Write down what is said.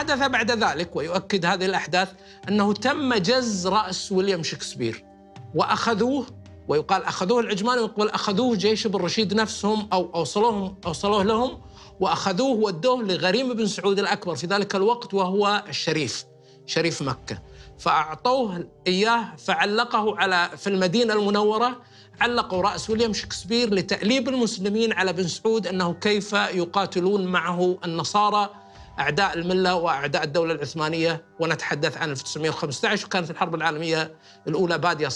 حدث بعد ذلك ويؤكد هذه الأحداث أنه تم جز رأس ويليام شكسبير وأخذوه ويقال أخذوه العجماني ويقول أخذوه جيش بن رشيد نفسهم أو أوصلوهم أوصلوه لهم وأخذوه ودوه لغريم بن سعود الأكبر في ذلك الوقت وهو الشريف شريف مكة. فأعطوه إياه فعلقه على في المدينة المنورة علقوا رأس ويليام شكسبير لتأليب المسلمين على بن سعود أنه كيف يقاتلون معه النصارى أعداء الملة وأعداء الدولة العثمانية ونتحدث عن 1915 وكانت الحرب العالمية الأولى بادية